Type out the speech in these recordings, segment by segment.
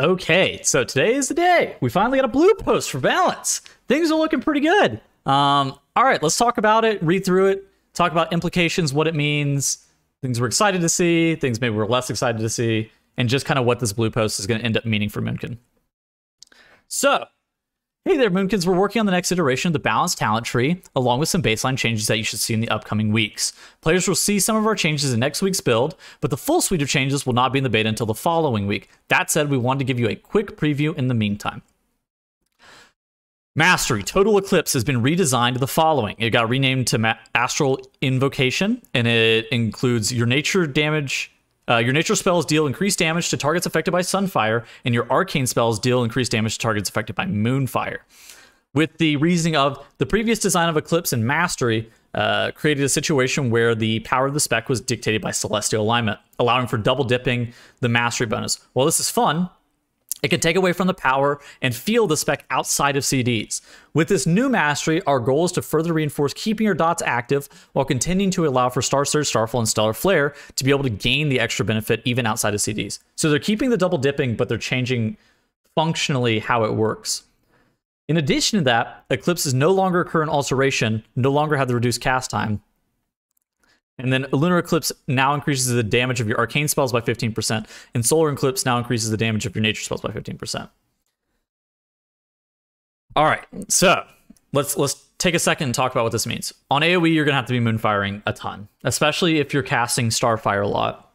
Okay, so today is the day. We finally got a blue post for balance. Things are looking pretty good. Um, all right, let's talk about it, read through it, talk about implications, what it means, things we're excited to see, things maybe we're less excited to see, and just kind of what this blue post is going to end up meaning for Moonkin. So, hey there, Moonkins. We're working on the next iteration of the balanced talent tree, along with some baseline changes that you should see in the upcoming weeks. Players will see some of our changes in next week's build, but the full suite of changes will not be in the beta until the following week. That said, we wanted to give you a quick preview in the meantime. Mastery Total Eclipse has been redesigned the following. It got renamed to Ma- Astral Invocation, and it includes your nature damage. Uh, your nature spells deal increased damage to targets affected by Sunfire, and your arcane spells deal increased damage to targets affected by Moonfire. With the reasoning of the previous design of Eclipse and Mastery, uh, created a situation where the power of the spec was dictated by Celestial Alignment, allowing for double dipping the Mastery bonus. While this is fun, it can take away from the power and feel the spec outside of CDs. With this new mastery, our goal is to further reinforce keeping your dots active while continuing to allow for Star Surge, Starfall, and Stellar Flare to be able to gain the extra benefit even outside of CDs. So they're keeping the double dipping, but they're changing functionally how it works. In addition to that, Eclipse is no longer in alteration, no longer have the reduced cast time, and then Lunar Eclipse now increases the damage of your arcane spells by 15%, and Solar Eclipse now increases the damage of your nature spells by 15%. All right, so let's let's take a second and talk about what this means. On AoE, you're gonna have to be moonfiring a ton, especially if you're casting Starfire a lot.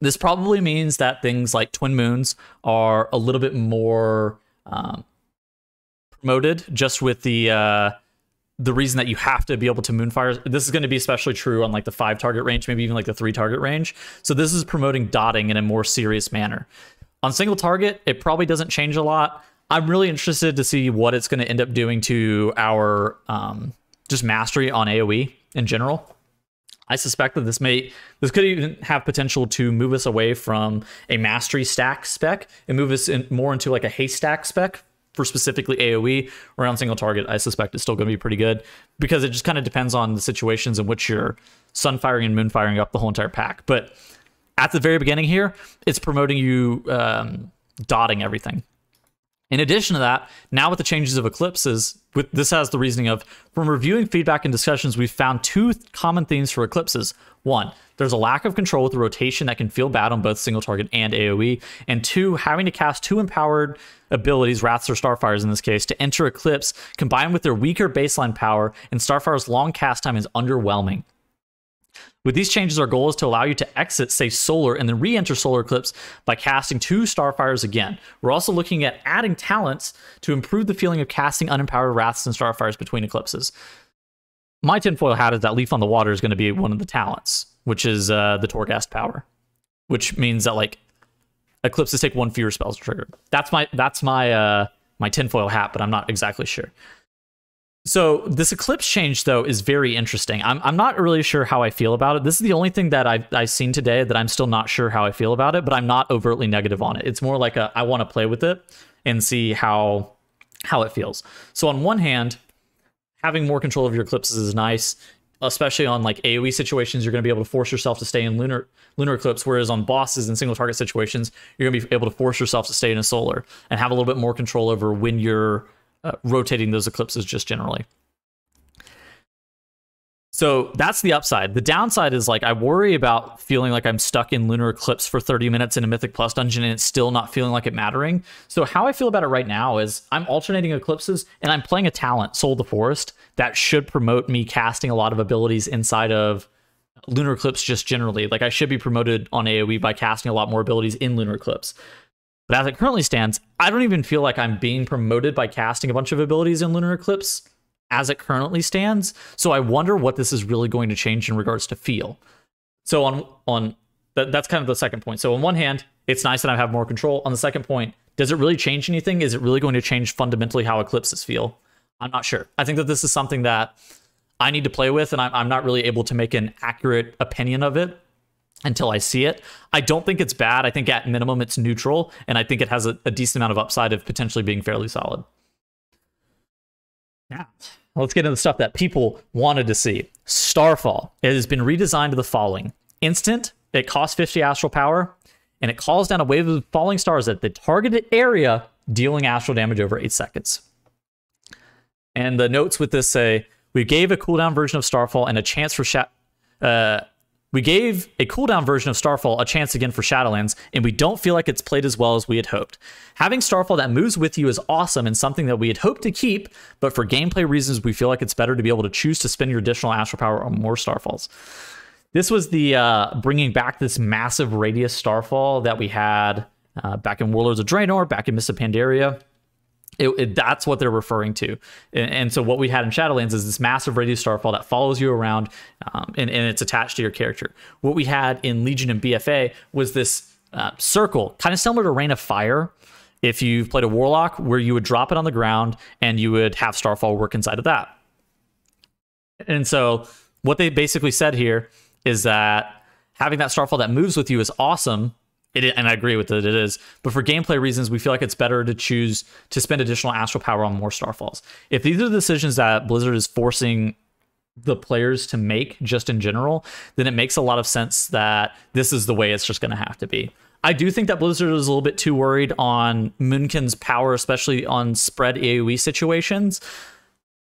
This probably means that things like Twin Moons are a little bit more um, promoted, just with the uh, the reason that you have to be able to moonfire this is going to be especially true on like the five target range maybe even like the three target range. So this is promoting dotting in a more serious manner. On single target it probably doesn't change a lot. I'm really interested to see what it's going to end up doing to our um, just mastery on aoe in general. I suspect that this may this could even have potential to move us away from a mastery stack spec and move us in more into like a haste stack spec for specifically AoE around single target, I suspect it's still going to be pretty good because it just kind of depends on the situations in which you're sun firing and moon firing up the whole entire pack. But at the very beginning here, it's promoting you um, dotting everything. In addition to that, now with the changes of eclipses, with this has the reasoning of from reviewing feedback and discussions, we've found two common themes for eclipses. One, there's a lack of control with the rotation that can feel bad on both single target and AoE. And two, having to cast two empowered abilities, Wraths or Starfires in this case, to enter Eclipse, combined with their weaker baseline power, and Starfire's long cast time is underwhelming. With these changes, our goal is to allow you to exit, say, Solar, and then re enter Solar Eclipse by casting two Starfires again. We're also looking at adding talents to improve the feeling of casting unempowered Wraths and Starfires between eclipses. My tinfoil hat is that Leaf on the Water is going to be one of the talents, which is uh, the Torghast power, which means that, like, eclipses take one fewer spells to trigger. That's my that's my uh, my tinfoil hat, but I'm not exactly sure. So this eclipse change though is very interesting. I'm I'm not really sure how I feel about it. This is the only thing that I've I've seen today that I'm still not sure how I feel about it, but I'm not overtly negative on it. It's more like a I want to play with it and see how how it feels. So on one hand, having more control of your eclipses is nice, especially on like AoE situations. You're going to be able to force yourself to stay in lunar lunar eclipse, whereas on bosses and single target situations, you're going to be able to force yourself to stay in a solar and have a little bit more control over when you're uh, rotating those eclipses just generally. So that's the upside. The downside is like I worry about feeling like I'm stuck in Lunar Eclipse for 30 minutes in a Mythic Plus dungeon and it's still not feeling like it mattering. So how I feel about it right now is I'm alternating eclipses and I'm playing a talent, Soul the Forest, that should promote me casting a lot of abilities inside of Lunar Eclipse just generally. Like I should be promoted on AoE by casting a lot more abilities in Lunar Eclipse. But as it currently stands, I don't even feel like I'm being promoted by casting a bunch of abilities in Lunar Eclipse as it currently stands. So I wonder what this is really going to change in regards to feel. So on on that, that's kind of the second point. So on one hand, it's nice that I have more control. On the second point, does it really change anything? Is it really going to change fundamentally how eclipses feel? I'm not sure. I think that this is something that I need to play with, and I'm, I'm not really able to make an accurate opinion of it until I see it. I don't think it's bad. I think at minimum it's neutral, and I think it has a, a decent amount of upside of potentially being fairly solid. Now, let's get into the stuff that people wanted to see. Starfall. It has been redesigned to the following instant, it costs 50 astral power. and it calls down a wave of falling stars at the targeted area, dealing astral damage over eight seconds. And the notes with this say we gave a cooldown version of Starfall and a chance for Sha- uh, we gave a cooldown version of Starfall a chance again for Shadowlands, and we don't feel like it's played as well as we had hoped. Having Starfall that moves with you is awesome and something that we had hoped to keep, but for gameplay reasons, we feel like it's better to be able to choose to spend your additional astral power on more Starfalls. This was the uh, bringing back this massive radius Starfall that we had uh, back in Warlords of Draenor, back in Mists of Pandaria. It, it, that's what they're referring to. And, and, so what we had in Shadowlands is this massive radius starfall that follows you around um, and, and, it's attached to your character. What we had in Legion and BFA was this uh, circle, kind of similar to Rain of Fire. If you've played a Warlock, where you would drop it on the ground and you would have Starfall work inside of that. And so what they basically said here is that having that Starfall that moves with you is awesome it, and I agree with it, it is. But for gameplay reasons, we feel like it's better to choose to spend additional astral power on more starfalls. If these are the decisions that Blizzard is forcing the players to make just in general, then it makes a lot of sense that this is the way it's just going to have to be. I do think that Blizzard is a little bit too worried on Moonkin's power, especially on spread AoE situations.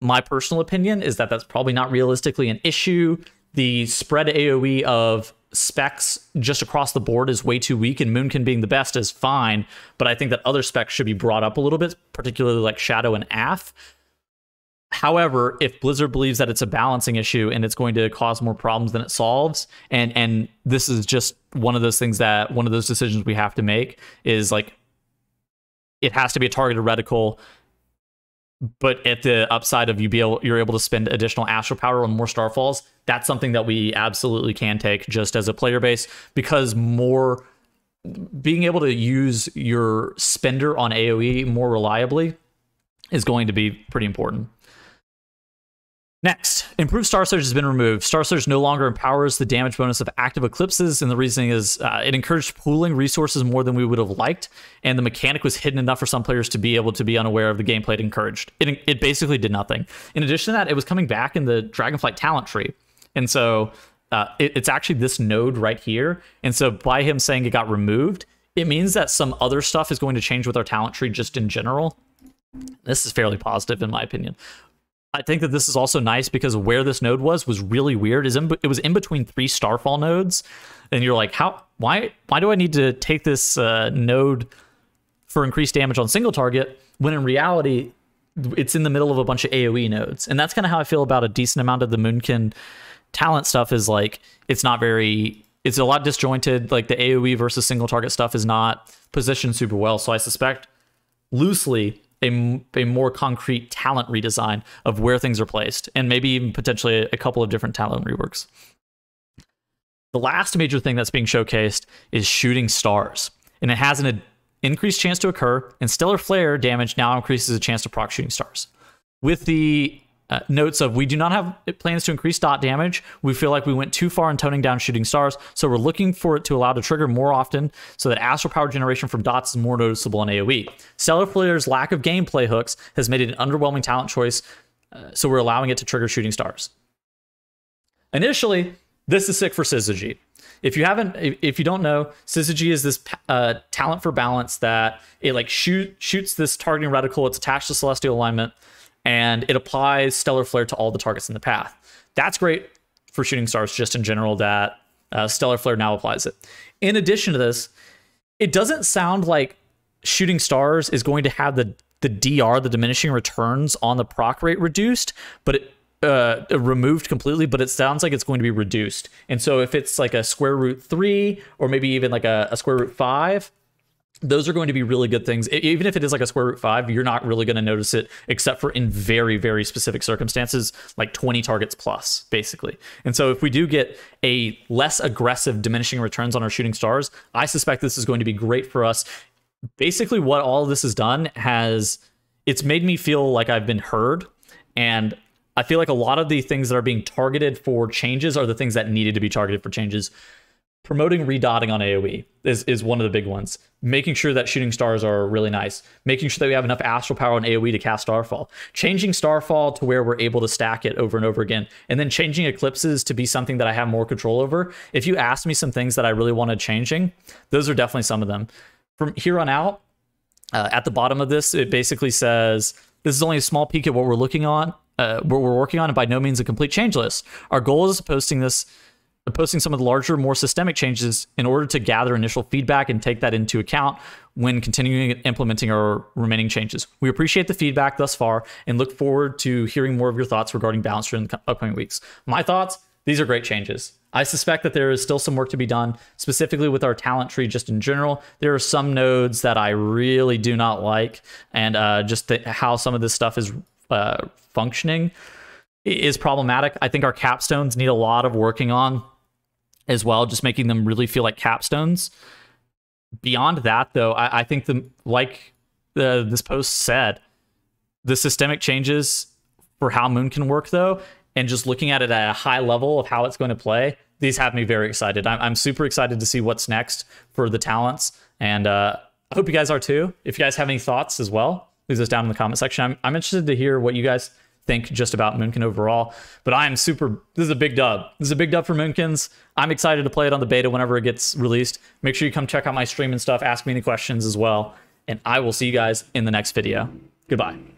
My personal opinion is that that's probably not realistically an issue. The spread AoE of specs just across the board is way too weak, and Moonkin being the best is fine. But I think that other specs should be brought up a little bit, particularly like Shadow and Af. However, if Blizzard believes that it's a balancing issue and it's going to cause more problems than it solves, and and this is just one of those things that one of those decisions we have to make is like it has to be a targeted reticle but at the upside of you be able you're able to spend additional astral power on more starfalls that's something that we absolutely can take just as a player base because more being able to use your spender on aoe more reliably is going to be pretty important Next, improved Star Surge has been removed. Star Surge no longer empowers the damage bonus of active eclipses, and the reasoning is uh, it encouraged pooling resources more than we would have liked, and the mechanic was hidden enough for some players to be able to be unaware of the gameplay it encouraged. It, it basically did nothing. In addition to that, it was coming back in the Dragonflight talent tree, and so uh, it, it's actually this node right here. And so by him saying it got removed, it means that some other stuff is going to change with our talent tree just in general. This is fairly positive in my opinion. I think that this is also nice because where this node was was really weird. Is it was in between three Starfall nodes, and you're like, how? Why? Why do I need to take this uh, node for increased damage on single target when in reality it's in the middle of a bunch of AOE nodes? And that's kind of how I feel about a decent amount of the Moonkin talent stuff. Is like it's not very. It's a lot disjointed. Like the AOE versus single target stuff is not positioned super well. So I suspect loosely a, a more concrete talent redesign of where things are placed, and maybe even potentially a couple of different talent reworks. The last major thing that's being showcased is shooting stars, and it has an increased chance to occur, and stellar flare damage now increases the chance to proc shooting stars. With the uh, notes of we do not have plans to increase dot damage. We feel like we went too far in toning down shooting stars, so we're looking for it to allow to trigger more often so that astral power generation from dots is more noticeable in AoE. Stellar Flare's lack of gameplay hooks has made it an underwhelming talent choice, uh, so we're allowing it to trigger shooting stars. Initially, this is sick for Syzygy. If you haven't, if you don't know, Syzygy is this uh, talent for balance that it like shoot shoots this targeting reticle. It's attached to Celestial Alignment and it applies stellar flare to all the targets in the path. That's great for shooting stars just in general that uh, stellar flare now applies it. In addition to this, it doesn't sound like shooting stars is going to have the the DR, the diminishing returns on the proc rate reduced, but it uh, removed completely, but it sounds like it's going to be reduced. And so if it's like a square root three or maybe even like a, a square root five, those are going to be really good things. Even if it is like a square root five, you're not really going to notice it except for in very, very specific circumstances, like 20 targets plus, basically. And so if we do get a less aggressive diminishing returns on our shooting stars, I suspect this is going to be great for us. Basically, what all this has done has it's made me feel like I've been heard. And I feel like a lot of the things that are being targeted for changes are the things that needed to be targeted for changes promoting redotting on AoE is, is one of the big ones. Making sure that shooting stars are really nice. Making sure that we have enough astral power on AoE to cast Starfall. Changing Starfall to where we're able to stack it over and over again. And then changing eclipses to be something that I have more control over. If you ask me some things that I really wanted changing, those are definitely some of them. From here on out, uh, at the bottom of this, it basically says this is only a small peek at what we're looking on, uh, what we're working on, and by no means a complete change list. Our goal is posting this posting some of the larger, more systemic changes in order to gather initial feedback and take that into account when continuing implementing our remaining changes. We appreciate the feedback thus far and look forward to hearing more of your thoughts regarding Balancer in the upcoming weeks. My thoughts, these are great changes. I suspect that there is still some work to be done, specifically with our talent tree just in general. There are some nodes that I really do not like, and uh, just the, how some of this stuff is uh, functioning is problematic. I think our capstones need a lot of working on as well, just making them really feel like capstones. Beyond that, though, I, I think the like the, this post said, the systemic changes for how Moonkin work, though, and just looking at it at a high level of how it's going to play, these have me very excited. I'm, I'm super excited to see what's next for the talents, and uh, I hope you guys are too. If you guys have any thoughts as well, leave those down in the comment section. I'm, I'm interested to hear what you guys think just about Moonkin overall. But I am super. This is a big dub. This is a big dub for Moonkins. I'm excited to play it on the beta whenever it gets released. Make sure you come check out my stream and stuff. Ask me any questions as well. And I will see you guys in the next video. Goodbye.